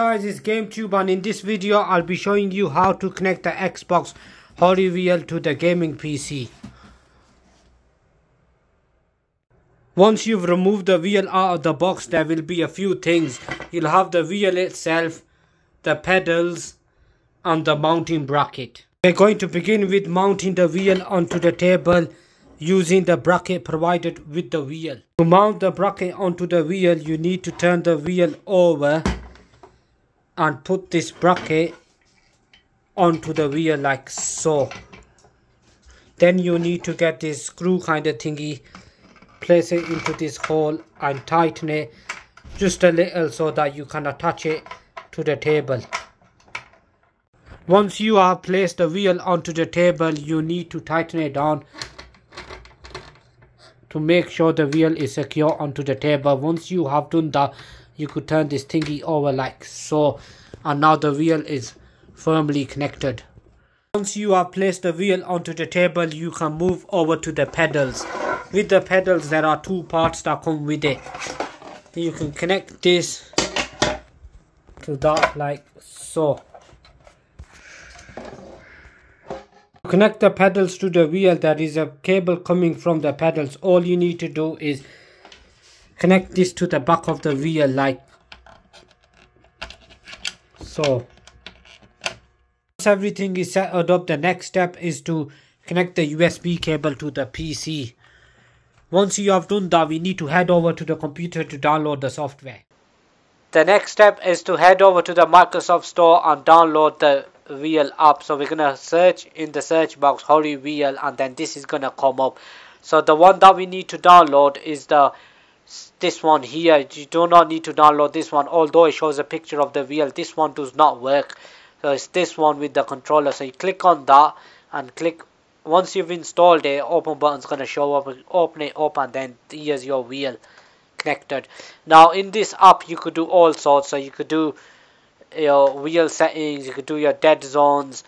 guys it's GameTube and in this video I'll be showing you how to connect the Xbox Hori Wheel to the gaming PC. Once you've removed the wheel out of the box there will be a few things. You'll have the wheel itself, the pedals and the mounting bracket. We're going to begin with mounting the wheel onto the table using the bracket provided with the wheel. To mount the bracket onto the wheel you need to turn the wheel over and put this bracket onto the wheel like so. Then you need to get this screw kind of thingy place it into this hole and tighten it just a little so that you can attach it to the table. Once you have placed the wheel onto the table you need to tighten it down to make sure the wheel is secure onto the table. Once you have done that you could turn this thingy over like so. And now the wheel is firmly connected. Once you have placed the wheel onto the table you can move over to the pedals. With the pedals there are two parts that come with it. You can connect this to that like so. Connect the pedals to the wheel there is a cable coming from the pedals. All you need to do is connect this to the back of the wheel like so. Once everything is set up the next step is to connect the USB cable to the PC once you have done that we need to head over to the computer to download the software. The next step is to head over to the Microsoft Store and download the wheel app. So we're gonna search in the search box Hori wheel and then this is gonna come up. So the one that we need to download is the this one here you do not need to download this one although it shows a picture of the wheel this one does not work. So it's this one with the controller so you click on that and click once you've installed it open button's going to show up open it up and then here's your wheel connected. Now in this app you could do all sorts so you could do your wheel settings you could do your dead zones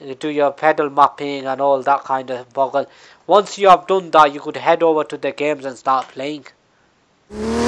you could do your pedal mapping and all that kind of boggle. Once you have done that you could head over to the games and start playing Mm-hmm.